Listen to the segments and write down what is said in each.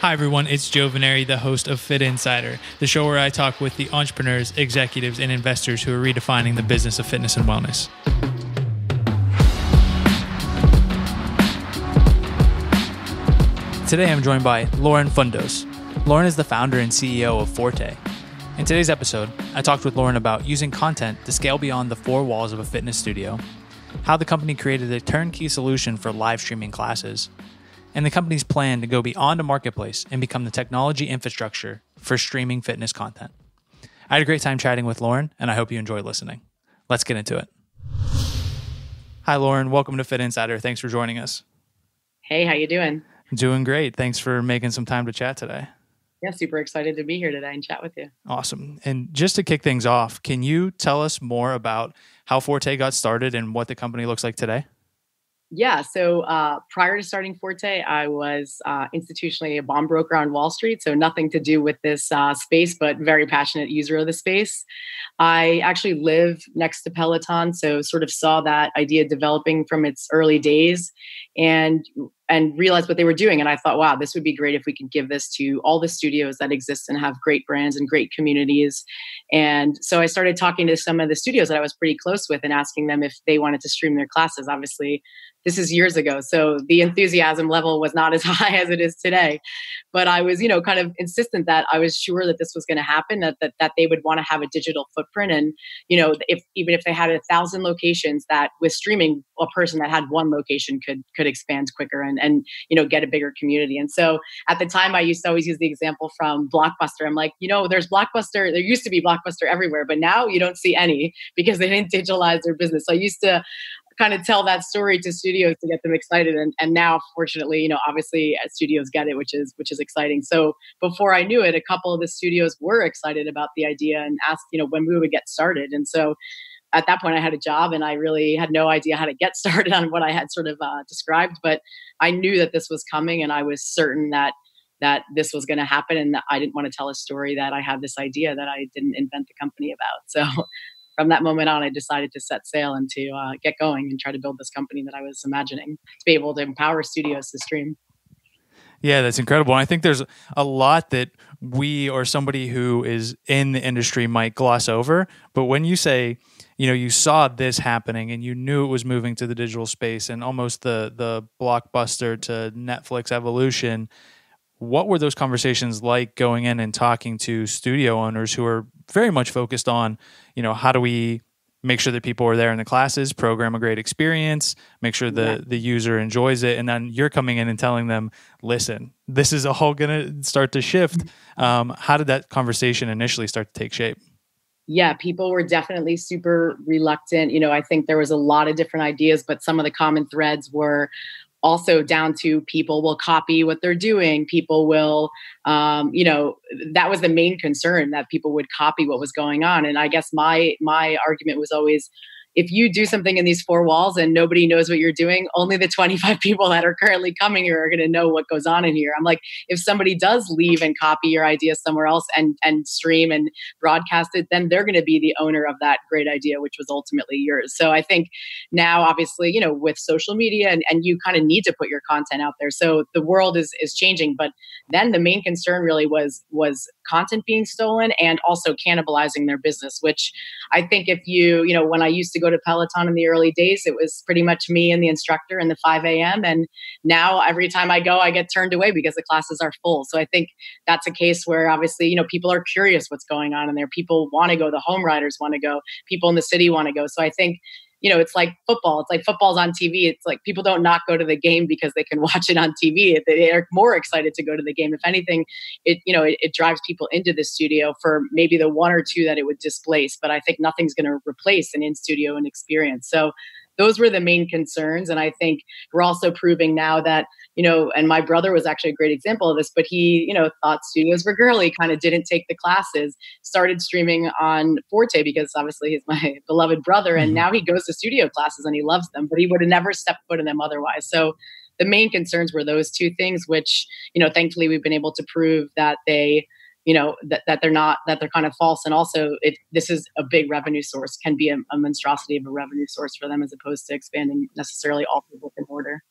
Hi, everyone. It's Joe Vennare, the host of Fitt Insider, the show where I talk with the entrepreneurs, executives, and investors who are redefining the business of fitness and wellness. Today, I'm joined by Lauren Foundos. Lauren is the founder and CEO of Forte. In today's episode, I talked with Lauren about using content to scale beyond the four walls of a fitness studio, how the company created a turnkey solution for live streaming classes, and the company's plan to go beyond a marketplace and become the technology infrastructure for streaming fitness content. I had a great time chatting with Lauren, and I hope you enjoy listening. Let's get into it. Hi, Lauren. Welcome to Fitt Insider. Thanks for joining us. Hey, how you doing? Doing great. Thanks for making some time to chat today. Yeah, super excited to be here today and chat with you. Awesome. And just to kick things off, can you tell us more about how Forte got started and what the company looks like today? Yeah. So uh, prior to starting Forte, I was uh, institutionally a bond broker on Wall Street. So nothing to do with this uh, space, but very passionate user of the space. I actually live next to Peloton, so sort of saw that idea developing from its early days, and and realized what they were doing. And I thought, wow, this would be great if we could give this to all the studios that exist and have great brands and great communities. And so I started talking to some of the studios that I was pretty close with and asking them if they wanted to stream their classes. Obviously, this is years ago so the enthusiasm level was not as high as it is today but i was you know kind of insistent that i was sure that this was going to happen that, that that they would want to have a digital footprint and you know if even if they had a thousand locations that with streaming a person that had one location could could expand quicker and and you know get a bigger community. And so at the time i used to always use the example from blockbuster. I'm like you know there's blockbuster there used to be blockbuster everywhere but now you don't see any because they didn't digitalize their business. So i used to kind of tell that story to studios to get them excited. And, and now fortunately you know obviously uh, studios get it which is which is exciting. So before i knew it a couple of the studios were excited about the idea and asked you know when we would get started. And so at that point i had a job and i really had no idea how to get started on what i had sort of uh, described but i knew that this was coming and i was certain that that this was going to happen and i didn't want to tell a story that i had this idea that i didn't invent the company about so from that moment on, I decided to set sail and to uh, get going and try to build this company that I was imagining to be able to empower studios to stream. Yeah, that's incredible. And I think there's a lot that we or somebody who is in the industry might gloss over. But when you say, you know, you saw this happening and you knew it was moving to the digital space and almost the the blockbuster to Netflix evolution, what were those conversations like going in and talking to studio owners who are very much focused on, you know, how do we make sure that people are there in the classes, program a great experience, make sure the yeah. the user enjoys it, and then you're coming in and telling them, listen, this is all going to start to shift. Um, how did that conversation initially start to take shape? yeah, people were definitely super reluctant. You know, I think there was a lot of different ideas, but some of the common threads were also down to people will copy what they're doing people will um, you know that was the main concern that people would copy what was going on. And i guess my my argument was always if you do something in these four walls and nobody knows what you're doing, only the 25 people that are currently coming here are going to know what goes on in here. I'm like, if somebody does leave and copy your idea somewhere else and and stream and broadcast it, then they're going to be the owner of that great idea, which was ultimately yours. So I think now, obviously, you know, with social media and, and you kind of need to put your content out there. So the world is is changing. But then the main concern really was was content being stolen and also cannibalizing their business, which I think if you, you know, when I used to go to Peloton in the early days, it was pretty much me and the instructor in the 5 a.m. And now every time I go, I get turned away because the classes are full. So I think that's a case where obviously, you know, people are curious what's going on in there. People want to go. The home riders want to go. People in the city want to go. So I think you know, it's like football. It's like football's on TV. It's like people don't not go to the game because they can watch it on TV. They are more excited to go to the game. If anything, it you know it, it drives people into the studio for maybe the one or two that it would displace. But I think nothing's going to replace an in studio and experience. So those were the main concerns. And I think we're also proving now that, you know, and my brother was actually a great example of this, but he, you know, thought studios were girly, kind of didn't take the classes, started streaming on Forte because obviously he's my beloved brother. And mm-hmm. now he goes to studio classes and he loves them, but he would have never stepped foot in them otherwise. So the main concerns were those two things, which, you know, thankfully we've been able to prove that they you know that, that they're not that they're kind of false and also it this is a big revenue source can be a, a monstrosity of a revenue source for them as opposed to expanding necessarily all through brick and mortar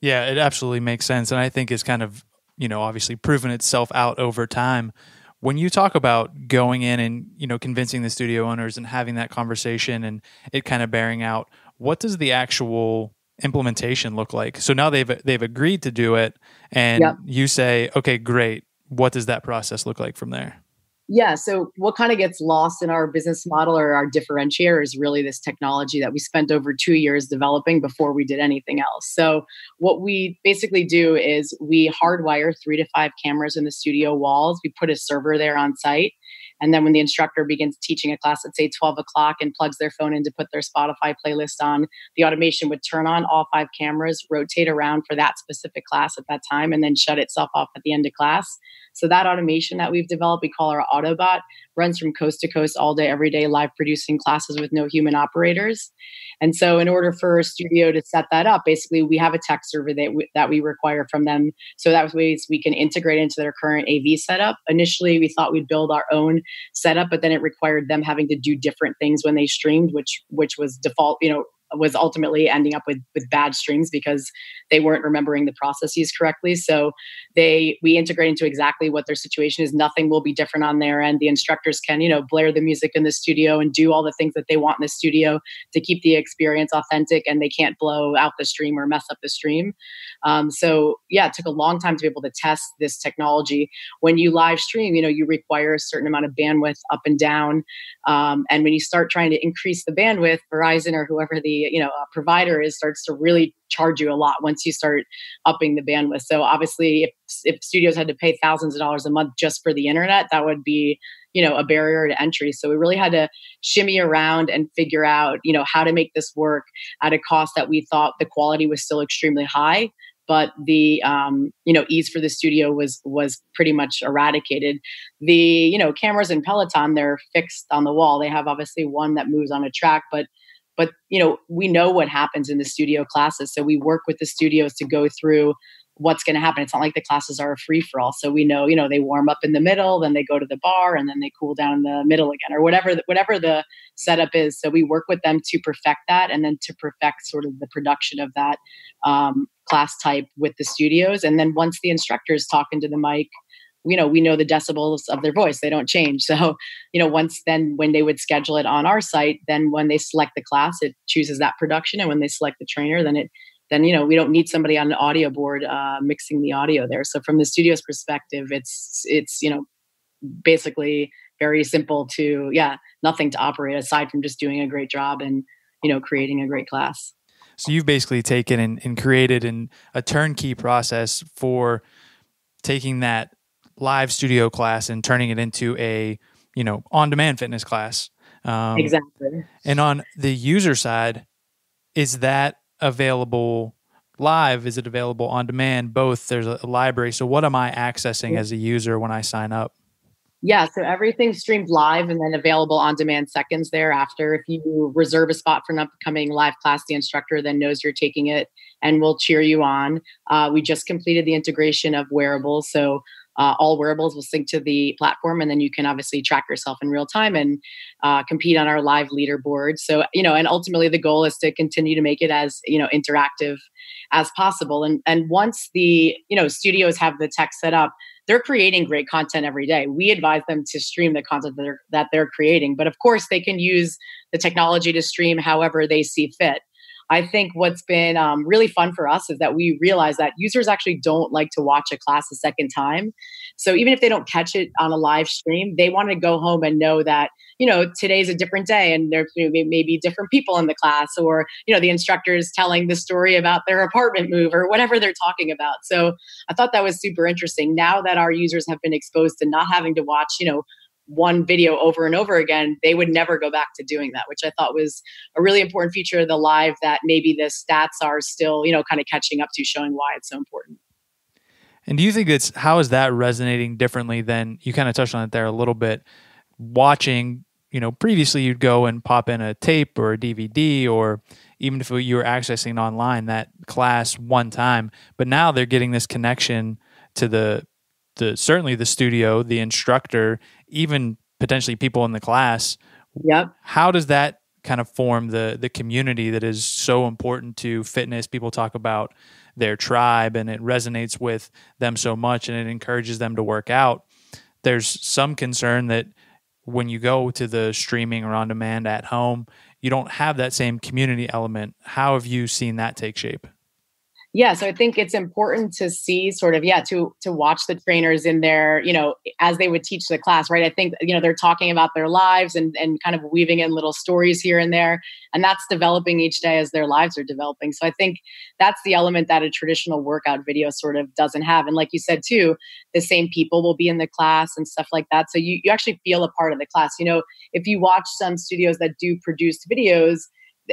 yeah it absolutely makes sense and i think is kind of you know, obviously proven itself out over time. When you talk about going in and, you know, convincing the studio owners and having that conversation and it kind of bearing out, what does the actual implementation look like? So now they've they've agreed to do it and yep. you say, "Okay, great. What does that process look like from there?" yeah so what kind of gets lost in our business model or our differentiator is really this technology that we spent over two years developing before we did anything else so what we basically do is we hardwire three to five cameras in the studio walls we put a server there on site and then when the instructor begins teaching a class at say 12 o'clock and plugs their phone in to put their Spotify playlist on, the automation would turn on all five cameras, rotate around for that specific class at that time, and then shut itself off at the end of class. So that automation that we've developed, we call our Autobot, runs from coast to coast all day, every day, live producing classes with no human operators. And so, in order for a studio to set that up, basically, we have a tech server that we, that we require from them. So that ways we can integrate into their current AV setup. Initially, we thought we'd build our own setup, but then it required them having to do different things when they streamed, which which was default, you know, was ultimately ending up with with bad streams because they weren't remembering the processes correctly. So they we integrate into exactly what their situation is. Nothing will be different on their end. The instructors can you know blare the music in the studio and do all the things that they want in the studio to keep the experience authentic, and they can't blow out the stream or mess up the stream. Um, so yeah, it took a long time to be able to test this technology. When you live stream, you know you require a certain amount of bandwidth up and down, um, and when you start trying to increase the bandwidth, Verizon or whoever the you know a provider is starts to really charge you a lot once you start upping the bandwidth. So obviously, if if studios had to pay thousands of dollars a month just for the internet, that would be you know a barrier to entry. So we really had to shimmy around and figure out you know how to make this work at a cost that we thought the quality was still extremely high but the um, you know ease for the studio was was pretty much eradicated. The you know cameras in Peloton they're fixed on the wall. They have obviously one that moves on a track, but but you know we know what happens in the studio classes so we work with the studios to go through what's going to happen. It's not like the classes are a free for all so we know you know they warm up in the middle then they go to the bar and then they cool down in the middle again or whatever the, whatever the setup is. So we work with them to perfect that and then to perfect sort of the production of that um, class type with the studios. And then once the instructors talk into the mic you know we know the decibels of their voice they don't change. So you know once then when they would schedule it on our site then when they select the class it chooses that production and when they select the trainer then it then you know we don't need somebody on an audio board uh, mixing the audio there. So from the studio's perspective it's it's you know basically very simple to yeah nothing to operate aside from just doing a great job and you know creating a great class. So you've basically taken and, and created an, a turnkey process for taking that live studio class and turning it into a you know on demand fitness class. Um, exactly. and on the user side is that available live? Is it available on demand? Both. There's a library. So what am i accessing as a user when i sign up? Yeah, so everything's streamed live and then available on demand seconds thereafter. If you reserve a spot for an upcoming live class, the instructor then knows you're taking it and will cheer you on. Uh, we just completed the integration of wearables. So uh, all wearables will sync to the platform and then you can obviously track yourself in real time and uh, compete on our live leaderboard. So you know and ultimately the goal is to continue to make it as you know interactive as possible. And and once the you know studios have the tech set up they're creating great content every day. We advise them to stream the content that they're, that they're creating. But of course they can use the technology to stream however they see fit I think what's been um, really fun for us is that we realize that users actually don't like to watch a class a second time. So even if they don't catch it on a live stream, they want to go home and know that you know today's a different day and there's maybe different people in the class or you know the instructors telling the story about their apartment move or whatever they're talking about so i thought that was super interesting now that our users have been exposed to not having to watch you know one video over and over again, they would never go back to doing that, which I thought was a really important feature of the live that maybe the stats are still, you know, kind of catching up to showing why it's so important. And do you think it's how is that resonating differently than you kind of touched on it there a little bit? Watching, you know, previously you'd go and pop in a tape or a DVD or even if you were accessing online that class one time, but now they're getting this connection to the the certainly the studio, the instructor, even potentially people in the class. Yep. How does that kind of form the the community that is so important to fitness? People talk about their tribe and it resonates with them so much and it encourages them to work out. There's some concern that when you go to the streaming or on demand at home, you don't have that same community element. How have you seen that take shape? Yeah so i think it's important to see sort of yeah to to watch the trainers in their you know as they would teach the class right? I think you know they're talking about their lives and and kind of weaving in little stories here and there and that's developing each day as their lives are developing. So i think that's the element that a traditional workout video sort of doesn't have and like you said too the same people will be in the class and stuff like that. So you, you actually feel a part of the class. You know if you watch some studios that do produced videos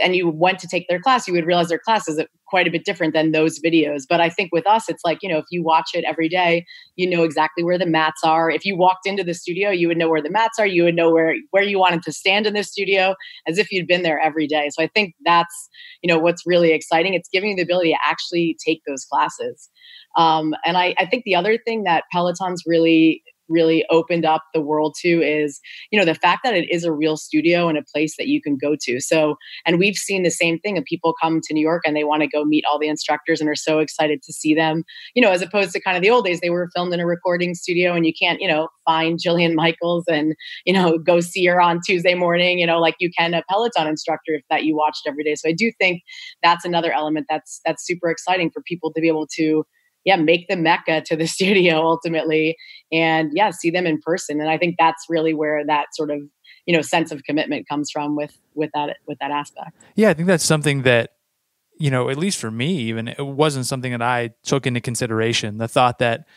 and you went to take their class, you would realize their class is quite a bit different than those videos. But I think with us, it's like, you know, if you watch it every day, you know exactly where the mats are. If you walked into the studio, you would know where the mats are. You would know where, where you wanted to stand in the studio as if you'd been there every day. So I think that's, you know, what's really exciting. It's giving you the ability to actually take those classes. Um, and I, I think the other thing that Peloton's really really opened up the world to is you know the fact that it is a real studio and a place that you can go to. So and we've seen the same thing of people come to new york and they want to go meet all the instructors and are so excited to see them you know as opposed to kind of the old days they were filmed in a recording studio and you can't you know find jillian michaels and you know go see her on tuesday morning you know like you can a peloton instructor if that you watched every day. So i do think that's another element that's that's super exciting for people to be able to yeah make the mecca to the studio ultimately and yeah see them in person. And i think that's really where that sort of you know sense of commitment comes from with with that with that aspect. Yeah i think that's something that you know at least for me even it wasn't something that i took into consideration. The thought that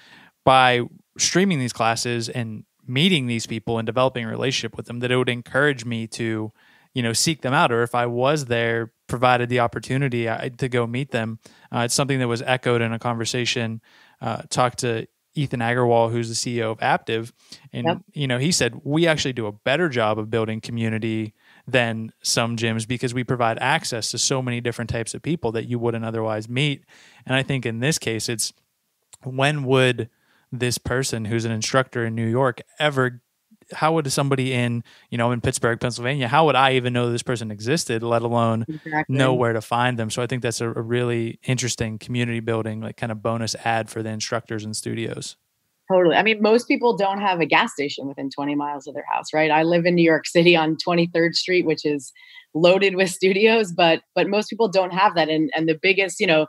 by streaming these classes and meeting these people and developing a relationship with them that it would encourage me to you know seek them out or if i was there provided the opportunity uh, to go meet them. Uh, it's something that was echoed in a conversation. Uh, talked to Ethan Agarwal, who's the CEO of Aaptiv, and yep. you know he said we actually do a better job of building community than some gyms because we provide access to so many different types of people that you wouldn't otherwise meet. And I think in this case, it's when would this person who's an instructor in New York ever how would somebody in you know in Pittsburgh, Pennsylvania, how would I even know this person existed, let alone exactly. know where to find them? So I think that's a, a really interesting community building, like kind of bonus ad for the instructors and studios. Totally. I mean, most people don't have a gas station within 20 miles of their house, right? I live in New York City on 23rd Street, which is loaded with studios, but but most people don't have that. And and the biggest, you know,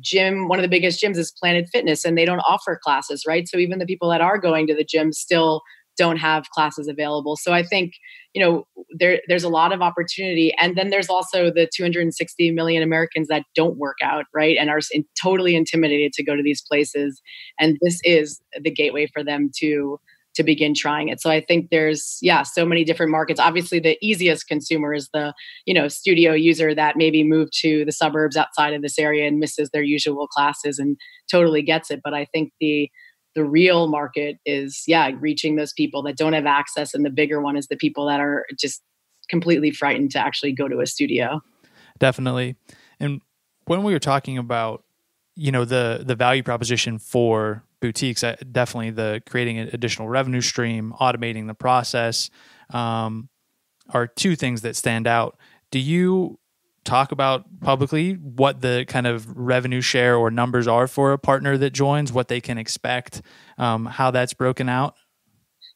gym, one of the biggest gyms is Planet Fitness, and they don't offer classes, right? So even the people that are going to the gym still don't have classes available. So I think, you know, there there's a lot of opportunity. And then there's also the 260 million Americans that don't work out, right? And are in, totally intimidated to go to these places. And this is the gateway for them to to begin trying it. So I think there's yeah, so many different markets. Obviously the easiest consumer is the, you know, studio user that maybe moved to the suburbs outside of this area and misses their usual classes and totally gets it, but I think the the real market is yeah reaching those people that don't have access and the bigger one is the people that are just completely frightened to actually go to a studio. Definitely. And when we were talking about you know the the value proposition for boutiques uh, definitely the creating an additional revenue stream automating the process um, are two things that stand out. Do you talk about publicly what the kind of revenue share or numbers are for a partner that joins, what they can expect, um, how that's broken out?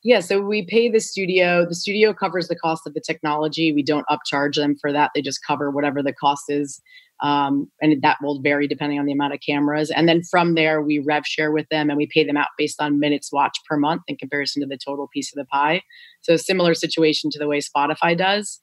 Yeah, so we pay the studio. The studio covers the cost of the technology. We don't upcharge them for that. They just cover whatever the cost is. Um, and that will vary depending on the amount of cameras. And then from there, we rev share with them and we pay them out based on minutes watched per month in comparison to the total piece of the pie. So, similar situation to the way Spotify does.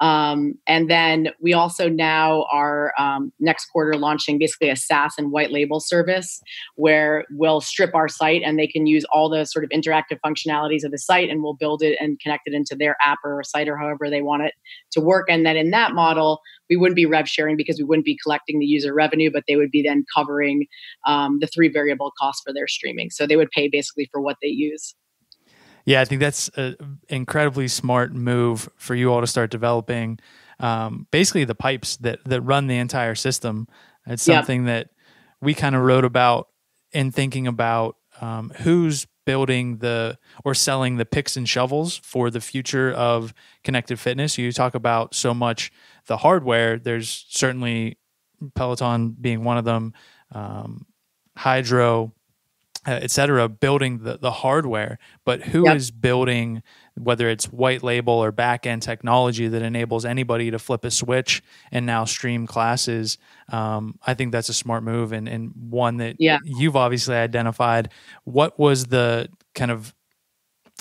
Um, and then we also now are um, next quarter launching basically a SaaS and white label service where we'll strip our site and they can use all the sort of interactive functionalities of the site and we'll build it and connect it into their app or site or however they want it to work. And then in that model, we wouldn't be rev sharing because we wouldn't be collecting the user revenue, but they would be then covering um, the three variable costs for their streaming. So they would pay basically for what they use. Yeah, I think that's an incredibly smart move for you all to start developing um, basically the pipes that that run the entire system. It's something that we kind of wrote about in thinking about um, who's building the or selling the picks and shovels for the future of connected fitness. You talk about so much the hardware. There's certainly Peloton being one of them. um, Hydrow, uh, et cetera, building the, the hardware, but who yep. is building whether it's white label or back end technology that enables anybody to flip a switch and now stream classes? Um, I think that's a smart move and, and one that yeah. you've obviously identified. What was the kind of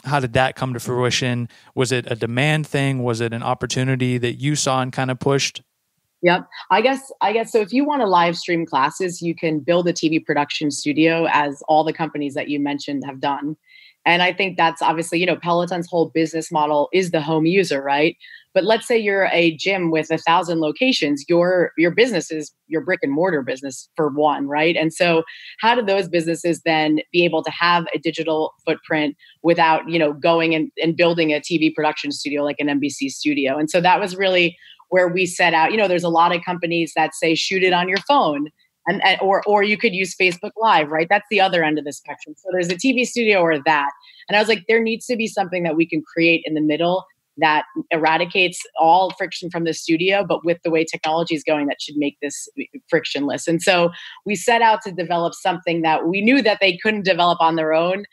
how did that come to fruition? Was it a demand thing? Was it an opportunity that you saw and kind of pushed? Yep. I guess I guess so if you want to live stream classes, you can build a TV production studio as all the companies that you mentioned have done. And I think that's obviously, you know, Peloton's whole business model is the home user, right? But let's say you're a gym with a thousand locations, your your business is your brick and mortar business for one, right? And so how do those businesses then be able to have a digital footprint without, you know, going and, and building a TV production studio like an NBC studio? And so that was really where we set out you know there's a lot of companies that say shoot it on your phone and, and, or or you could use facebook live right? That's the other end of the spectrum. So there's a tv studio or that. And i was like there needs to be something that we can create in the middle that eradicates all friction from the studio but with the way technology is going that should make this frictionless. And so we set out to develop something that we knew that they couldn't develop on their own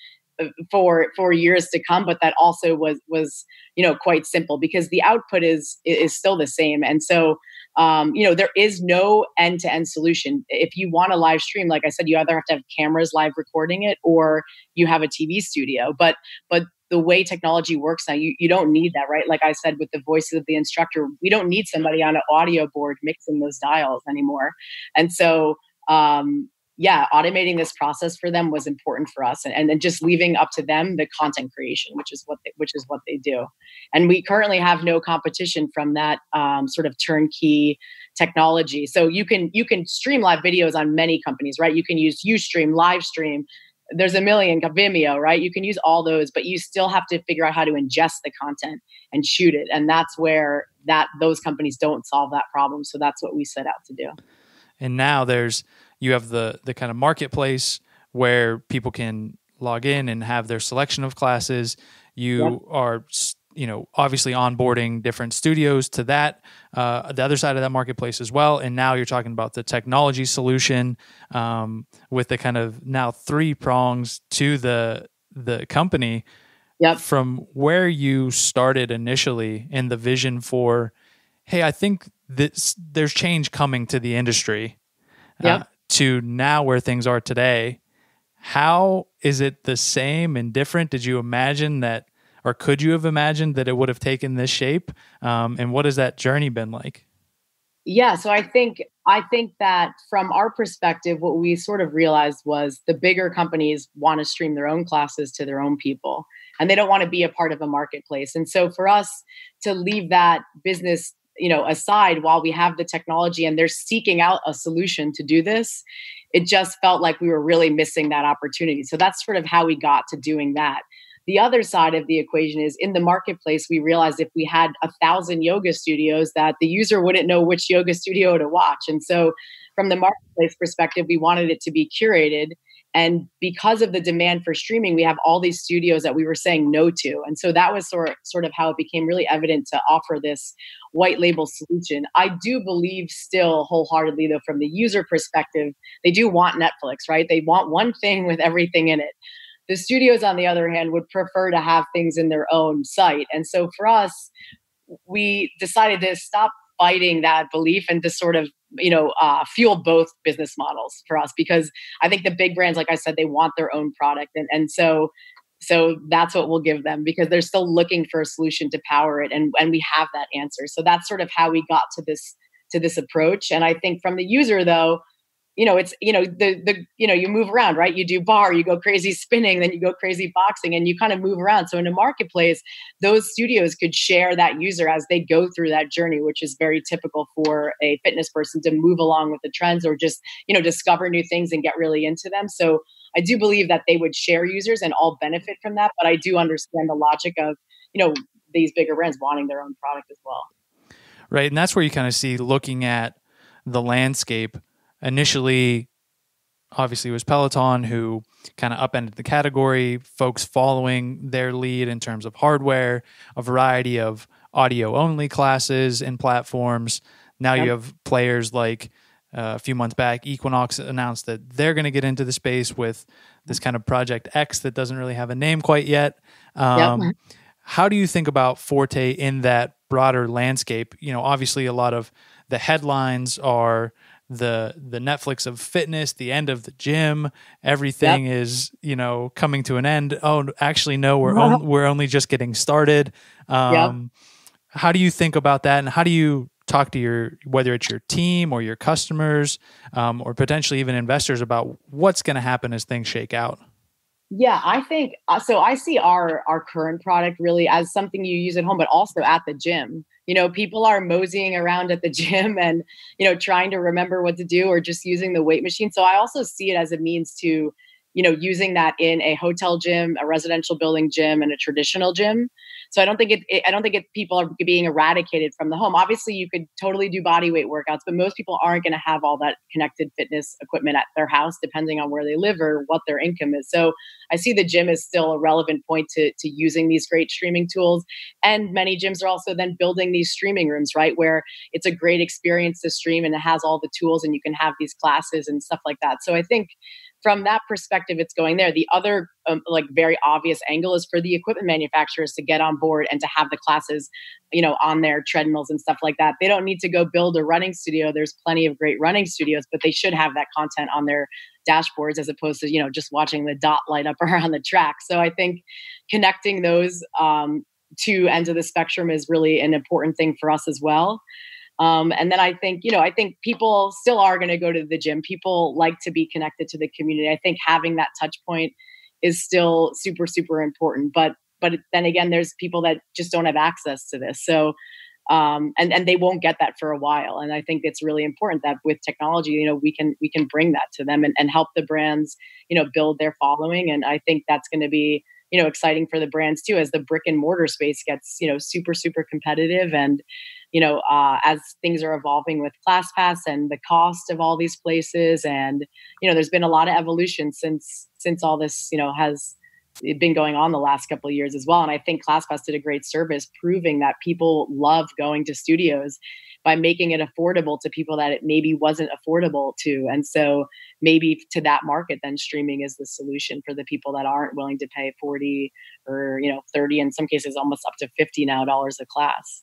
for for years to come but that also was was you know quite simple because the output is is still the same. And so um, you know there is no end-to-end solution. If you want a live stream like i said you either have to have cameras live recording it or you have a tv studio. But but the way technology works now you, you don't need that right? Like i said with the voices of the instructor we don't need somebody on an audio board mixing those dials anymore. And so um, yeah, automating this process for them was important for us, and, and then just leaving up to them the content creation, which is what they, which is what they do. And we currently have no competition from that um, sort of turnkey technology. So you can you can stream live videos on many companies, right? You can use UStream, LiveStream. There's a million Vimeo, right? You can use all those, but you still have to figure out how to ingest the content and shoot it, and that's where that those companies don't solve that problem. So that's what we set out to do. And now there's you have the the kind of marketplace where people can log in and have their selection of classes. You yep. are you know obviously onboarding different studios to that uh, the other side of that marketplace as well and now you're talking about the technology solution um, with the kind of now three prongs to the the company yep. from where you started initially in the vision for hey i think this there's change coming to the industry yep. uh, to now where things are today, how is it the same and different? Did you imagine that, or could you have imagined that it would have taken this shape? Um, and what has that journey been like? Yeah, so I think I think that from our perspective, what we sort of realized was the bigger companies want to stream their own classes to their own people, and they don't want to be a part of a marketplace. And so for us to leave that business you know aside while we have the technology and they're seeking out a solution to do this it just felt like we were really missing that opportunity. So that's sort of how we got to doing that. The other side of the equation is in the marketplace we realized if we had a thousand yoga studios that the user wouldn't know which yoga studio to watch. And so from the marketplace perspective we wanted it to be curated and because of the demand for streaming, we have all these studios that we were saying no to. And so that was sort, sort of how it became really evident to offer this white label solution. I do believe still wholeheartedly, though, from the user perspective, they do want Netflix, right? They want one thing with everything in it. The studios, on the other hand, would prefer to have things in their own site. And so for us, we decided to stop fighting that belief and to sort of you know uh, fuel both business models for us because i think the big brands like i said they want their own product. And, and so so that's what we'll give them because they're still looking for a solution to power it and, and we have that answer. So that's sort of how we got to this to this approach. And i think from the user though you know it's you know the the you know you move around right? You do bar you go crazy spinning then you go crazy boxing and you kind of move around. So in a marketplace those studios could share that user as they go through that journey which is very typical for a fitness person to move along with the trends or just you know discover new things and get really into them. So i do believe that they would share users and all benefit from that but i do understand the logic of you know these bigger brands wanting their own product as well. Right and that's where you kind of see looking at the landscape initially obviously it was Peloton who kind of upended the category, folks following their lead in terms of hardware, a variety of audio only classes and platforms. Now yep. you have players like uh, a few months back, Equinox announced that they're going to get into the space with this kind of Project X that doesn't really have a name quite yet. Um, yep. How do you think about Forte in that broader landscape? You know, obviously, a lot of the headlines are the the Netflix of fitness, the end of the gym, everything yep. is you know coming to an end. Oh, actually, no, we're on, we're only just getting started. Um, yep. How do you think about that, and how do you talk to your whether it's your team or your customers um, or potentially even investors about what's going to happen as things shake out? Yeah, I think uh, so. I see our our current product really as something you use at home, but also at the gym. You know, people are moseying around at the gym and you know trying to remember what to do or just using the weight machine. So I also see it as a means to you know using that in a hotel gym, a residential building gym, and a traditional gym. So I don't think it, it, I don't think it, people are being eradicated from the home. Obviously, you could totally do body weight workouts, but most people aren't going to have all that connected fitness equipment at their house, depending on where they live or what their income is. So I see the gym is still a relevant point to to using these great streaming tools. And many gyms are also then building these streaming rooms, right, where it's a great experience to stream and it has all the tools and you can have these classes and stuff like that. So I think from that perspective, it's going there. The other, um, like, very obvious angle is for the equipment manufacturers to get on board and to have the classes, you know, on their treadmills and stuff like that. They don't need to go build a running studio. There's plenty of great running studios, but they should have that content on their dashboards as opposed to, you know, just watching the dot light up around the track. So I think connecting those um, two ends of the spectrum is really an important thing for us as well. Um, and then I think, you know, I think people still are going to go to the gym. People like to be connected to the community. I think having that touch point is still super, super important. But but then again, there's people that just don't have access to this. So um, and and they won't get that for a while. And I think it's really important that with technology, you know, we can we can bring that to them and, and help the brands, you know, build their following. And I think that's going to be you know exciting for the brands too as the brick and mortar space gets you know super super competitive and you know, uh, as things are evolving with ClassPass and the cost of all these places, and you know, there's been a lot of evolution since since all this, you know, has been going on the last couple of years as well. And I think ClassPass did a great service proving that people love going to studios by making it affordable to people that it maybe wasn't affordable to. And so maybe to that market, then streaming is the solution for the people that aren't willing to pay 40 or, you know, 30, in some cases, almost up to 50 now dollars a class.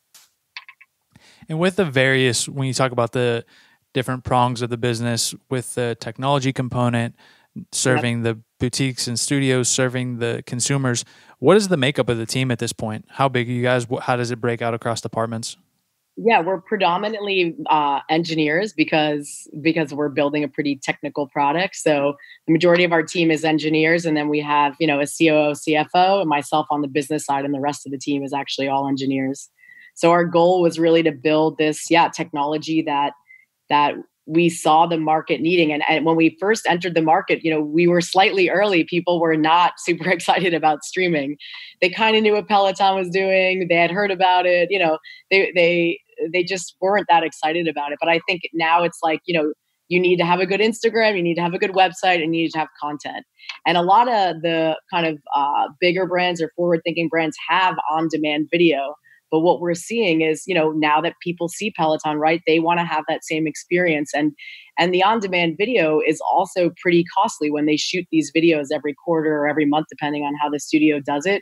And with the various, when you talk about the different prongs of the business, with the technology component, serving the boutiques and studios, serving the consumers, what is the makeup of the team at this point? How big are you guys? How does it break out across departments? Yeah, we're predominantly uh, engineers because because we're building a pretty technical product. So the majority of our team is engineers, and then we have you know a COO, CFO, and myself on the business side, and the rest of the team is actually all engineers. So our goal was really to build this, yeah, technology that that we saw the market needing. And, and when we first entered the market, you know, we were slightly early. People were not super excited about streaming. They kind of knew what Peloton was doing. They had heard about it. You know, they they they just weren't that excited about it. But I think now it's like, you know, you need to have a good Instagram, you need to have a good website, and you need to have content. And a lot of the kind of uh, bigger brands or forward thinking brands have on demand video. But what we're seeing is, you know, now that people see Peloton, right, they want to have that same experience. And and the on-demand video is also pretty costly when they shoot these videos every quarter or every month, depending on how the studio does it.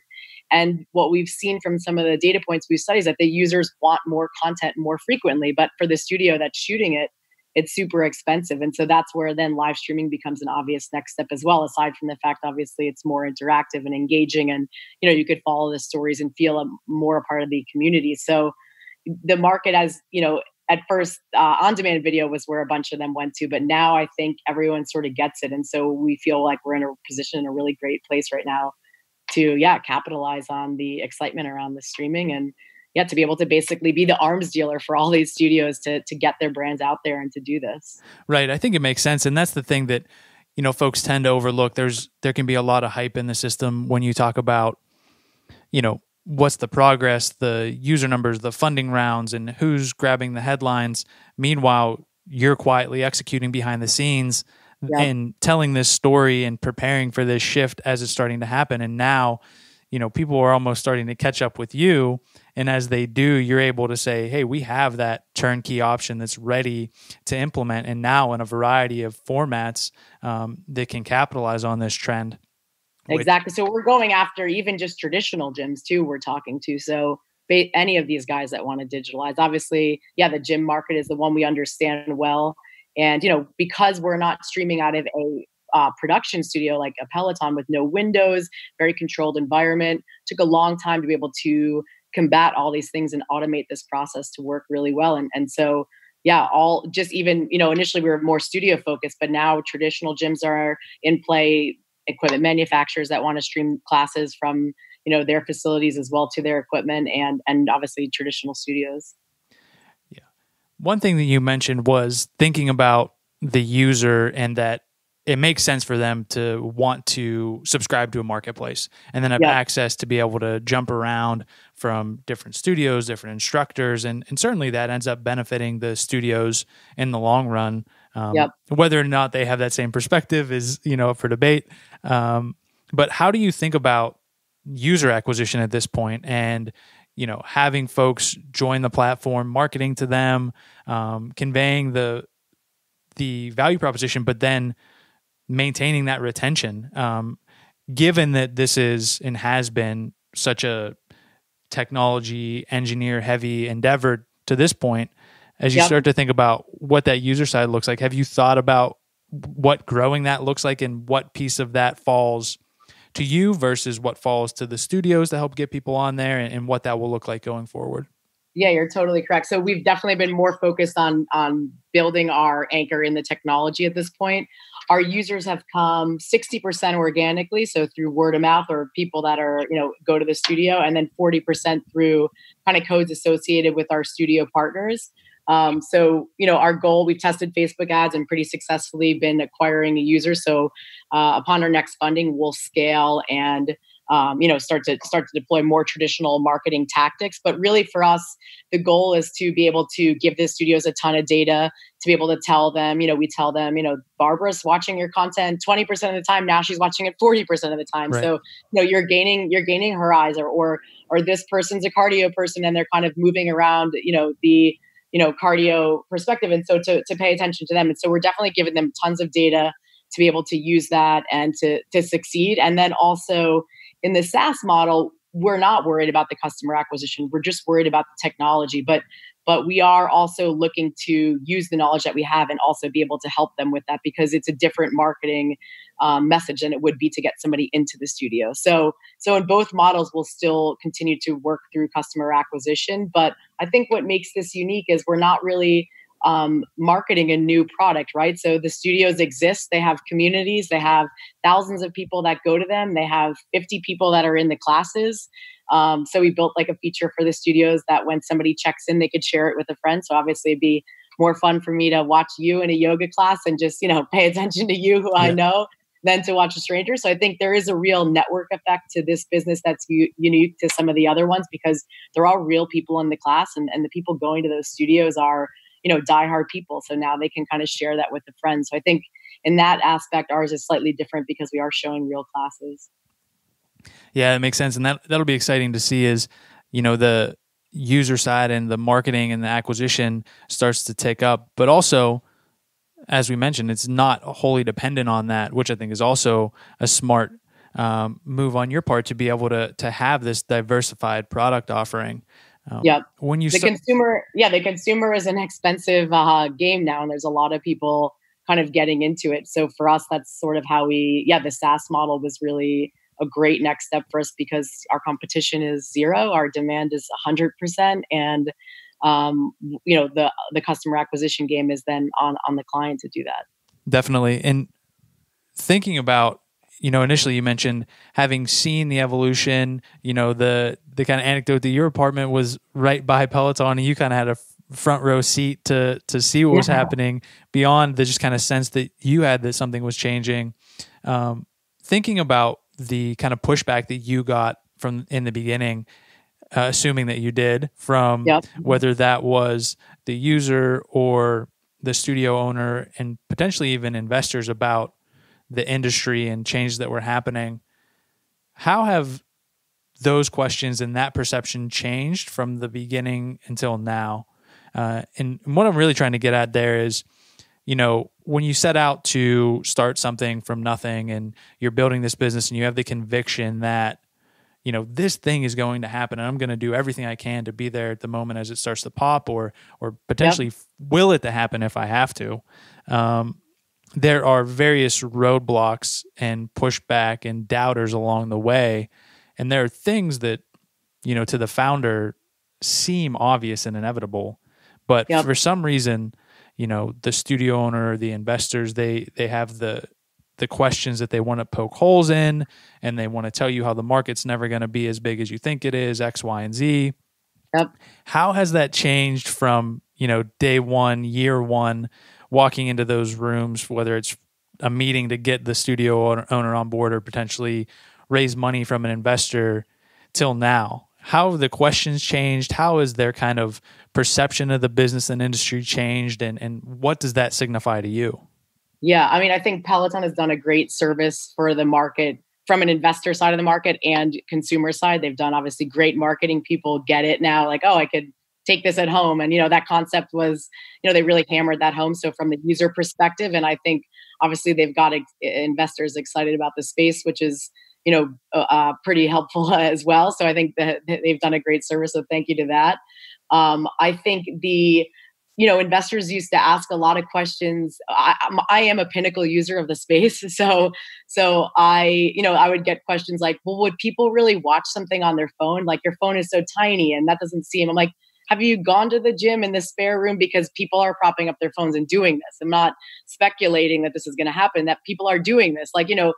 And what we've seen from some of the data points we've studied is that the users want more content more frequently. But for the studio that's shooting it, it's super expensive. And so that's where then live streaming becomes an obvious next step as well, aside from the fact, obviously, it's more interactive and engaging. And, you know, you could follow the stories and feel a, more a part of the community. So the market as, you know, at first uh, on demand video was where a bunch of them went to but now i think everyone sort of gets it and so we feel like we're in a position in a really great place right now to yeah capitalize on the excitement around the streaming and yeah, to be able to basically be the arms dealer for all these studios to to get their brands out there and to do this. Right. I think it makes sense. And that's the thing that, you know, folks tend to overlook. There's there can be a lot of hype in the system when you talk about, you know, what's the progress, the user numbers, the funding rounds, and who's grabbing the headlines. Meanwhile, you're quietly executing behind the scenes and telling this story and preparing for this shift as it's starting to happen. And now, you know, people are almost starting to catch up with you And as they do, you're able to say, hey, we have that turnkey option that's ready to implement and now in a variety of formats um, that can capitalize on this trend. Exactly. So we're going after even just traditional gyms too, we're talking to. So any of these guys that want to digitalize, obviously, yeah, the gym market is the one we understand well. And, you know, because we're not streaming out of a uh, production studio like a Peloton with no windows, very controlled environment. Took a long time to be able to combat all these things and automate this process to work really well. And and so yeah, all just even you know initially we were more studio focused, but now traditional gyms are in play. Equipment manufacturers that want to stream classes from you know their facilities as well to their equipment and and obviously traditional studios. Yeah, one thing that you mentioned was thinking about the user and that it makes sense for them to want to subscribe to a marketplace and then have yeah. access to be able to jump around from different studios, different instructors, and, and certainly that ends up benefiting the studios in the long run. Um, yep. Whether or not they have that same perspective is you know up for debate. Um, but how do you think about user acquisition at this point and you know having folks join the platform, marketing to them, um, conveying the the value proposition, but then maintaining that retention. Um, given that this is and has been such a technology engineer heavy endeavor to this point, as you yep. start to think about what that user side looks like, have you thought about what growing that looks like and what piece of that falls to you versus what falls to the studios to help get people on there and, and what that will look like going forward? Yeah, you're totally correct. So we've definitely been more focused on on building our anchor in the technology at this point. Our users have come 60% organically, so through word of mouth or people that are, you know, go to the studio, and then 40% through kind of codes associated with our studio partners. Um, so, you know, our goal, we've tested Facebook ads and pretty successfully been acquiring a user So, uh, upon our next funding, we'll scale and um, you know start to start to deploy more traditional marketing tactics. But really for us the goal is to be able to give the studios a ton of data to be able to tell them you know we tell them you know barbara's watching your content 20% of the time now she's watching it 40% of the time. Right. so you know you're gaining you're gaining her eyes or or or this person's a cardio person and they're kind of moving around you know the you know cardio perspective. And so to, to pay attention to them. And so we're definitely giving them tons of data to be able to use that and to to succeed. And then also in the SaaS model, we're not worried about the customer acquisition. We're just worried about the technology. But but we are also looking to use the knowledge that we have and also be able to help them with that because it's a different marketing um, message than it would be to get somebody into the studio so so in both models we'll still continue to work through customer acquisition but i think what makes this unique is we're not really um, marketing a new product, right? So the studios exist, they have communities, they have thousands of people that go to them, they have 50 people that are in the classes. Um, so we built like a feature for the studios that when somebody checks in, they could share it with a friend. So obviously it'd be more fun for me to watch you in a yoga class and just, you know, pay attention to you who yeah. I know than to watch a stranger. So I think there is a real network effect to this business that's u- unique to some of the other ones because they're all real people in the class and, and the people going to those studios are you know diehard people so now they can kind of share that with the friends so i think in that aspect ours is slightly different because we are showing real classes. Yeah it makes sense and that that'll be exciting to see is you know the user side and the marketing and the acquisition starts to take up. But also as we mentioned it's not wholly dependent on that which i think is also a smart um, move on your part to be able to to have this diversified product offering um, yeah. When you the consumer, yeah, the consumer is an expensive uh, game now, and there's a lot of people kind of getting into it. So for us, that's sort of how we, yeah, the SaaS model was really a great next step for us because our competition is zero, our demand is hundred percent, and um, you know the the customer acquisition game is then on on the client to do that. Definitely, and thinking about you know, initially you mentioned having seen the evolution, you know, the the kind of anecdote that your apartment was right by Peloton and you kind of had a front row seat to to see what yeah. was happening beyond the just kind of sense that you had that something was changing. Um, thinking about the kind of pushback that you got from in the beginning, uh, assuming that you did from yep. whether that was the user or the studio owner and potentially even investors about the industry and changes that were happening. How have those questions and that perception changed from the beginning until now. Uh, and what I'm really trying to get at there is, you know, when you set out to start something from nothing and you're building this business and you have the conviction that, you know, this thing is going to happen and I'm going to do everything I can to be there at the moment as it starts to pop or or potentially yep. will it to happen if I have to. Um, there are various roadblocks and pushback and doubters along the way and there are things that you know to the founder seem obvious and inevitable but yep. for some reason you know the studio owner the investors they they have the the questions that they want to poke holes in and they want to tell you how the market's never going to be as big as you think it is x y and z yep. how has that changed from you know day one year one walking into those rooms whether it's a meeting to get the studio owner on board or potentially raise money from an investor till now how have the questions changed? How has their kind of perception of the business and industry changed? And, and what does that signify to you? Yeah i mean i think peloton has done a great service for the market from an investor side of the market and consumer side. They've done obviously great marketing. People get it now like oh i could take this at home and you know that concept was you know they really hammered that home so from the user perspective and i think obviously they've got ex- investors excited about the space which is you know, uh, uh pretty helpful as well. So I think that they've done a great service. So thank you to that. Um, I think the you know investors used to ask a lot of questions I, I, am a pinnacle user of the space so so i you know i would get questions like well would people really watch something on their phone like your phone is so tiny and that doesn't seem i'm like have you gone to the gym in the spare room because people are propping up their phones and doing this i'm not speculating that this is going to happen that people are doing this like you know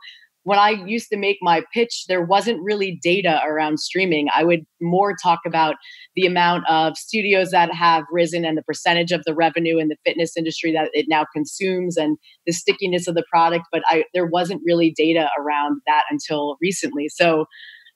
when I used to make my pitch, there wasn't really data around streaming. I would more talk about the amount of studios that have risen and the percentage of the revenue in the fitness industry that it now consumes and the stickiness of the product. But I, there wasn't really data around that until recently. So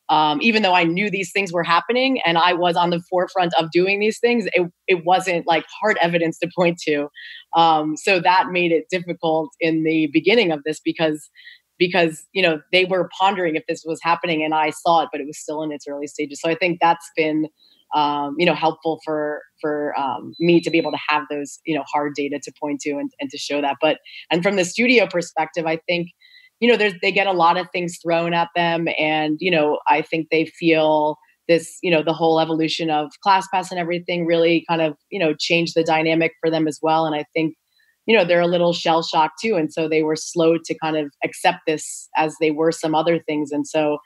um, even though I knew these things were happening and I was on the forefront of doing these things, it, it wasn't like hard evidence to point to. Um, so that made it difficult in the beginning of this because because you know they were pondering if this was happening and i saw it but it was still in its early stages so i think that's been um, you know helpful for for um, me to be able to have those you know hard data to point to and, and to show that but and from the studio perspective i think you know there's they get a lot of things thrown at them and you know i think they feel this you know the whole evolution of classpass and everything really kind of you know changed the dynamic for them as well. And i think you know they're a little shell shocked too. And so they were slow to kind of accept this as they were some other things. And so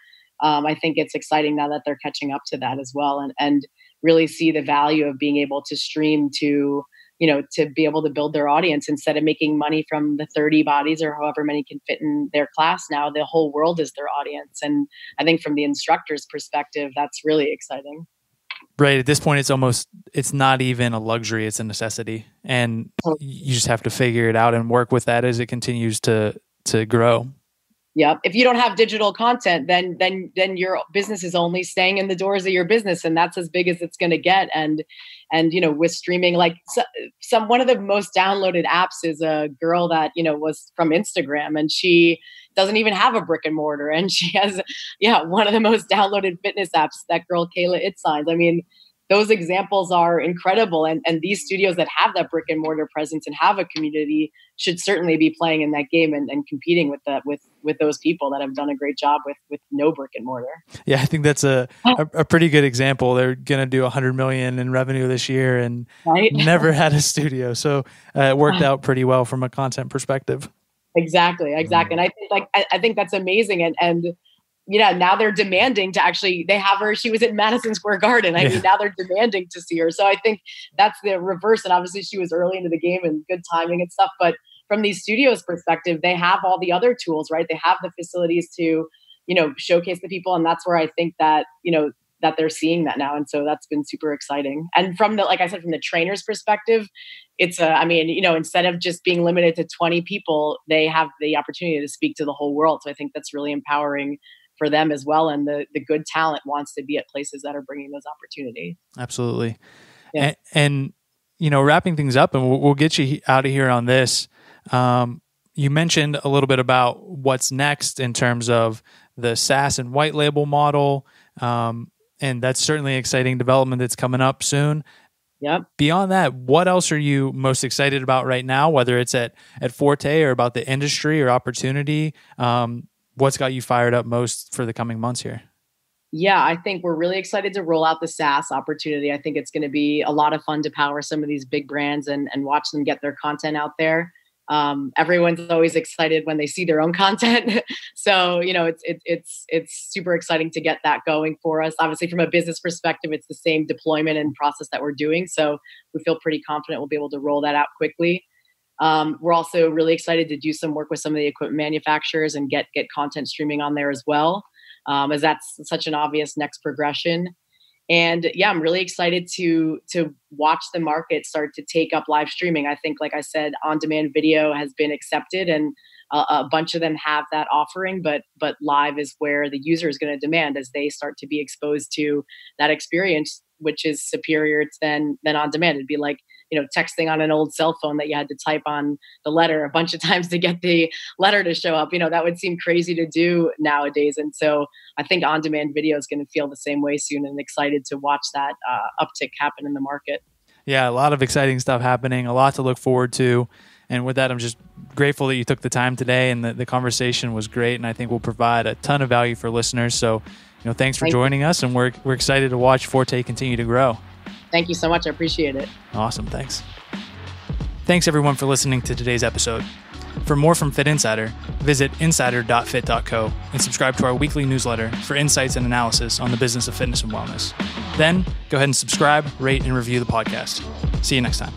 um, i think it's exciting now that they're catching up to that as well and and really see the value of being able to stream to you know to be able to build their audience instead of making money from the 30 bodies or however many can fit in their class now the whole world is their audience. And i think from the instructor's perspective that's really exciting. Right. At this point it's almost it's not even a luxury it's a necessity. And you just have to figure it out and work with that as it continues to to grow Yep. If you don't have digital content, then then then your business is only staying in the doors of your business, and that's as big as it's going to get. And and you know, with streaming, like so, some one of the most downloaded apps is a girl that you know was from Instagram, and she doesn't even have a brick and mortar, and she has yeah one of the most downloaded fitness apps. That girl Kayla Itsines. I mean, those examples are incredible. And, and these studios that have that brick and mortar presence and have a community should certainly be playing in that game and, and competing with that with with those people that have done a great job with with no brick and mortar. Yeah i think that's a a, a pretty good example. They're going to do 100 million in revenue this year and right? never had a studio. So uh, it worked out pretty well from a content perspective. Exactly exactly. And i think like I, I think that's amazing. And and you know, now they're demanding to actually, they have her, she was at Madison Square Garden. I yeah. mean, now they're demanding to see her. So I think that's the reverse. And obviously she was early into the game and good timing and stuff. But from these studios perspective, they have all the other tools, right? They have the facilities to, you know, showcase the people. And that's where I think that, you know, that they're seeing that now. And so that's been super exciting. And from the, like I said, from the trainer's perspective, it's a, I mean, you know, instead of just being limited to 20 people, they have the opportunity to speak to the whole world. So I think that's really empowering for them as well. And the the good talent wants to be at places that are bringing those opportunities. Absolutely. Yeah. And, and you know, wrapping things up, and we'll, we'll get you out of here on this. Um, you mentioned a little bit about what's next in terms of the SaaS and white label model. Um, and that's certainly an exciting development that's coming up soon. Yep. Beyond that, what else are you most excited about right now? Whether it's at at FORTË or about the industry or opportunity, um, what's got you fired up most for the coming months here? Yeah, I think we're really excited to roll out the SaaS opportunity. I think it's going to be a lot of fun to power some of these big brands and and watch them get their content out there um, everyone's always excited when they see their own content. so you know, it's it's it's it's super exciting to get that going for us. Obviously, from a business perspective, it's the same deployment and process that we're doing. So we feel pretty confident we'll be able to roll that out quickly. Um, we're also really excited to do some work with some of the equipment manufacturers and get get content streaming on there as well, um, as that's such an obvious next progression. And yeah i'm really excited to to watch the market start to take up live streaming. I think like i said on demand video has been accepted and a, a bunch of them have that offering but but live is where the user is going to demand as they start to be exposed to that experience which is superior than than on demand it'd be like you know texting on an old cell phone that you had to type on the letter a bunch of times to get the letter to show up you know that would seem crazy to do nowadays. And so i think on demand video is going to feel the same way soon and excited to watch that uh, uptick happen in the market. Yeah a lot of exciting stuff happening a lot to look forward to. And with that i'm just grateful that you took the time today and the, the conversation was great and i think will provide a ton of value for listeners. So you know thanks for Thank joining you. us and we're, we're excited to watch FORTË continue to grow Thank you so much. I appreciate it. Awesome. Thanks. Thanks everyone for listening to today's episode. For more from Fitt Insider, visit insider.fitt.co and subscribe to our weekly newsletter for insights and analysis on the business of fitness and wellness. Then, go ahead and subscribe, rate, and review the podcast. See you next time.